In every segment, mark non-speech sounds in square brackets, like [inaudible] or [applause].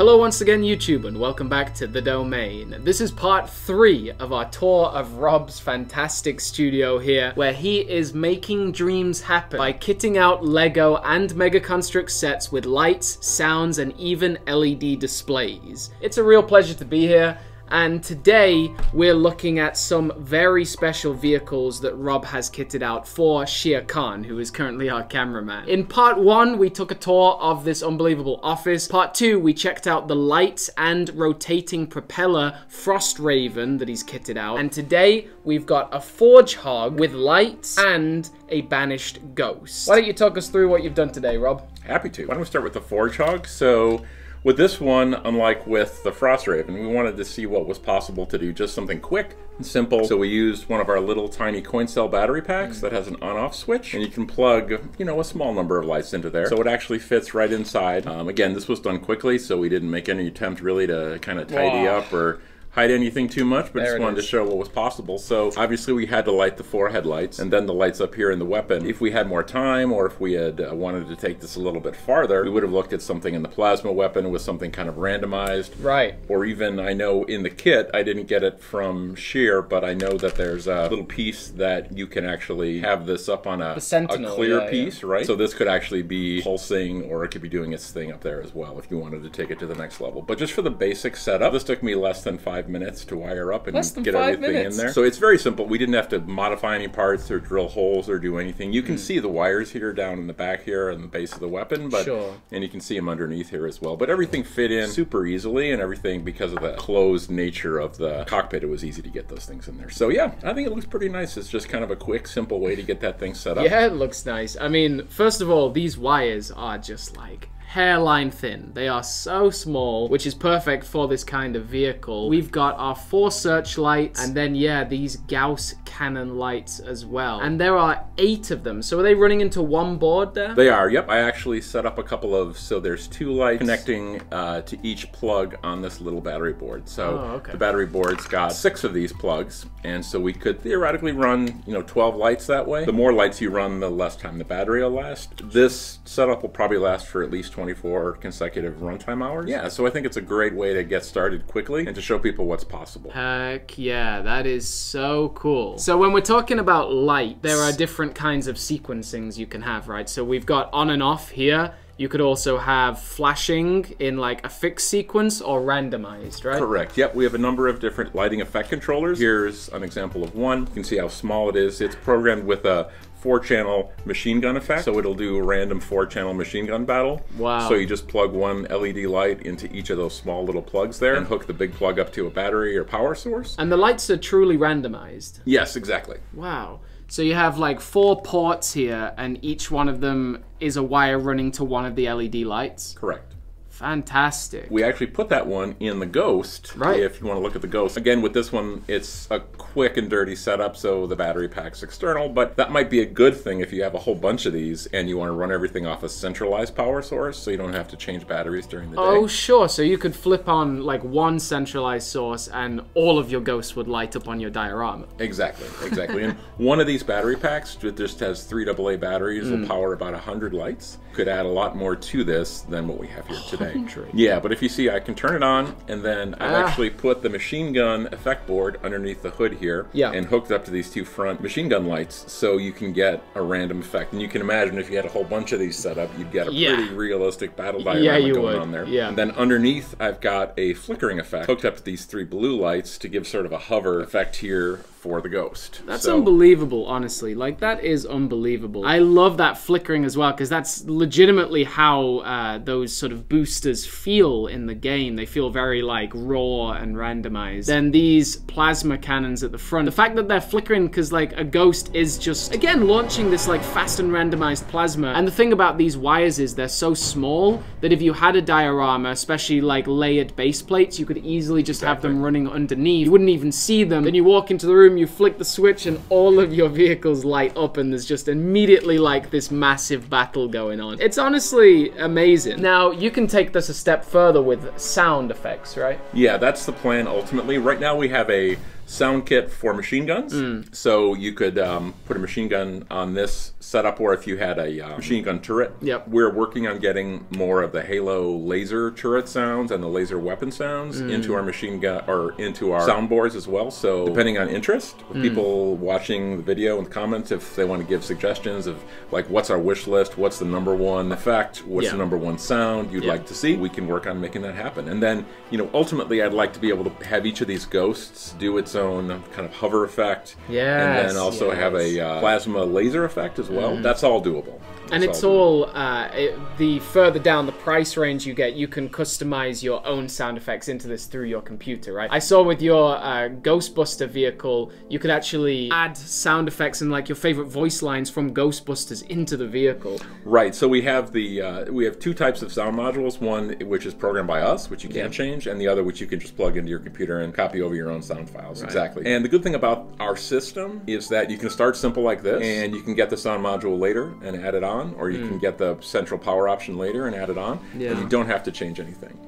Hello once again YouTube and welcome back to The Domain. This is part 3 of our tour of Rob's fantastic studio here where he is making dreams happen by kitting out Lego and Mega Construx sets with lights, sounds and even LED displays. It's a real pleasure to be here and today we're looking at some very special vehicles that Rob has kitted out for Shia Khan, who is currently our cameraman. In part one, we took a tour of this unbelievable office. Part two, we checked out the lights and rotating propeller Frost Raven that he's kitted out. And today, we've got a Forge Hog with lights and a Banished Ghost. Why don't you talk us through what you've done today, Rob? Happy to. Why don't we start with the Forge Hog? So with this one, unlike with the Frost Raven, we wanted to see what was possible to do just something quick and simple. So we used one of our little tiny coin cell battery packs mm. that has an on-off switch, and you can plug, you know, a small number of lights into there. So it actually fits right inside. Um, again, this was done quickly, so we didn't make any attempt really to kind of tidy wow. up or hide anything too much, but there just wanted is. to show what was possible. So obviously we had to light the four headlights and then the lights up here in the weapon. If we had more time or if we had uh, wanted to take this a little bit farther, we would have looked at something in the plasma weapon with something kind of randomized. Right. Or even, I know in the kit, I didn't get it from Sheer, but I know that there's a little piece that you can actually have this up on a, a clear yeah, piece, yeah. right? So this could actually be pulsing or it could be doing its thing up there as well if you wanted to take it to the next level. But just for the basic setup, this took me less than five minutes to wire up and get everything minutes. in there. So it's very simple. We didn't have to modify any parts or drill holes or do anything. You can mm. see the wires here down in the back here and the base of the weapon, but sure. and you can see them underneath here as well. But everything fit in super easily and everything because of the closed nature of the cockpit, it was easy to get those things in there. So yeah, I think it looks pretty nice. It's just kind of a quick, simple way to get that thing set up. Yeah, it looks nice. I mean, first of all, these wires are just like hairline thin. They are so small, which is perfect for this kind of vehicle. We've got our four searchlights, and then, yeah, these Gauss cannon lights as well. And there are eight of them. So are they running into one board there? They are, yep. I actually set up a couple of, so there's two lights connecting uh, to each plug on this little battery board. So oh, okay. the battery board's got six of these plugs, and so we could theoretically run, you know, 12 lights that way. The more lights you run, the less time the battery will last. This setup will probably last for at least 24 consecutive runtime hours. Yeah, so I think it's a great way to get started quickly and to show people what's possible. Heck yeah, that is so cool. So when we're talking about light, there are different kinds of sequencings you can have, right? So we've got on and off here. You could also have flashing in like a fixed sequence or randomized, right? Correct. Yep, we have a number of different lighting effect controllers. Here's an example of one. You can see how small it is. It's programmed with a four channel machine gun effect. So it'll do a random four channel machine gun battle. Wow. So you just plug one LED light into each of those small little plugs there and hook the big plug up to a battery or power source. And the lights are truly randomized. Yes, exactly. Wow. So you have like four ports here and each one of them is a wire running to one of the LED lights? Correct. Fantastic. We actually put that one in the Ghost. Right. If you want to look at the Ghost. Again, with this one, it's a quick and dirty setup, so the battery pack's external, but that might be a good thing if you have a whole bunch of these and you want to run everything off a centralized power source, so you don't have to change batteries during the day. Oh, sure. So you could flip on like one centralized source and all of your Ghosts would light up on your diorama. Exactly, exactly. and [laughs] one of these battery packs that just has three AA batteries mm. will power about 100 lights. Could add a lot more to this than what we have here today. [laughs] Yeah, but if you see, I can turn it on, and then I've ah. actually put the machine gun effect board underneath the hood here, yeah. and hooked up to these two front machine gun lights, so you can get a random effect. And you can imagine if you had a whole bunch of these set up, you'd get a yeah. pretty realistic battle diorama yeah, going would. on there. Yeah. And then underneath, I've got a flickering effect hooked up to these three blue lights to give sort of a hover effect here for the ghost. That's so. unbelievable, honestly. Like that is unbelievable. I love that flickering as well because that's legitimately how uh, those sort of boosters feel in the game. They feel very like raw and randomized. Then these plasma cannons at the front. The fact that they're flickering because like a ghost is just again launching this like fast and randomized plasma. And the thing about these wires is they're so small that if you had a diorama, especially like layered base plates, you could easily just exactly. have them running underneath. You wouldn't even see them. Then you walk into the room room, you flick the switch, and all of your vehicles light up, and there's just immediately like this massive battle going on. It's honestly amazing. Now, you can take this a step further with sound effects, right? Yeah, that's the plan ultimately. Right now, we have a sound kit for machine guns. Mm. So you could um, put a machine gun on this setup, or if you had a uh, machine gun turret. Yep. We're working on getting more of the Halo laser turret sounds and the laser weapon sounds mm. into our machine gun or into our soundboards as well. So depending on interest, mm. people watching the video and comments, if they want to give suggestions of like what's our wish list, what's the number one effect, what's yeah. the number one sound you'd yeah. like to see, we can work on making that happen. And then, you know, ultimately, I'd like to be able to have each of these ghosts do its own kind of hover effect. Yeah. And then also yes. have a uh, plasma laser effect as well. Mm. That's all doable and it's all uh, it, the further down the price range you get, you can customize your own sound effects into this through your computer, right? I saw with your uh, Ghostbuster vehicle, you could actually add sound effects and like your favorite voice lines from Ghostbusters into the vehicle. Right. So we have the uh, we have two types of sound modules. One which is programmed by us, which you can't yeah. change, and the other which you can just plug into your computer and copy over your own sound files. Right. Exactly. And the good thing about our system is that you can start simple like this, and you can get the sound module later and add it on on, or you mm. can get the central power option later and add it on. Yeah. And you don't have to change anything.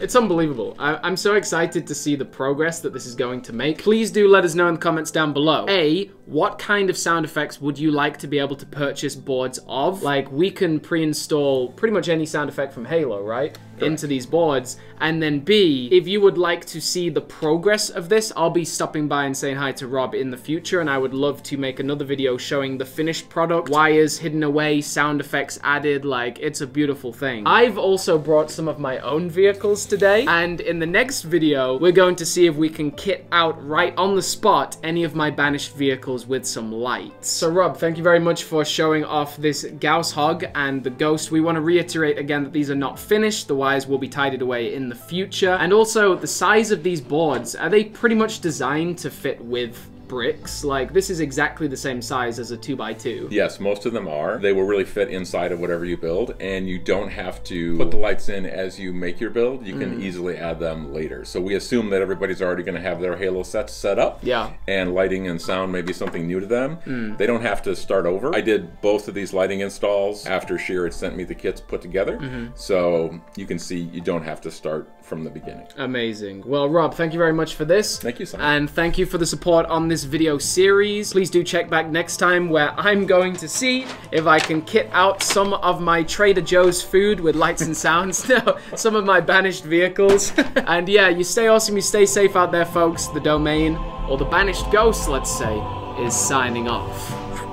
It's unbelievable. I am so excited to see the progress that this is going to make. Please do let us know in the comments down below. A, what kind of sound effects would you like to be able to purchase boards of? Like, we can pre-install pretty much any sound effect from Halo, right? Into these boards. And then B, if you would like to see the progress of this, I'll be stopping by and saying hi to Rob in the future. And I would love to make another video showing the finished product, wires hidden away, sound effects added. Like, it's a beautiful thing. I've also brought some of my own vehicles today. And in the next video, we're going to see if we can kit out right on the spot any of my banished vehicles with some lights. So Rob, thank you very much for showing off this Gauss Hog and the Ghost. We want to reiterate again that these are not finished. The will be tidied away in the future. And also, the size of these boards, are they pretty much designed to fit with bricks. Like, this is exactly the same size as a 2x2. Yes, most of them are. They will really fit inside of whatever you build, and you don't have to put the lights in as you make your build. You can mm. easily add them later. So we assume that everybody's already going to have their Halo sets set up. Yeah. And lighting and sound may be something new to them. Mm. They don't have to start over. I did both of these lighting installs after Sheer had sent me the kits put together. Mm -hmm. So you can see you don't have to start from the beginning. Amazing. Well, Rob, thank you very much for this. Thank you, Simon. And thank you for the support on this video series. Please do check back next time where I'm going to see if I can kit out some of my Trader Joe's food with lights and sounds. [laughs] no, some of my banished vehicles. [laughs] and yeah, you stay awesome, you stay safe out there, folks. The domain, or the banished ghost, let's say, is signing off.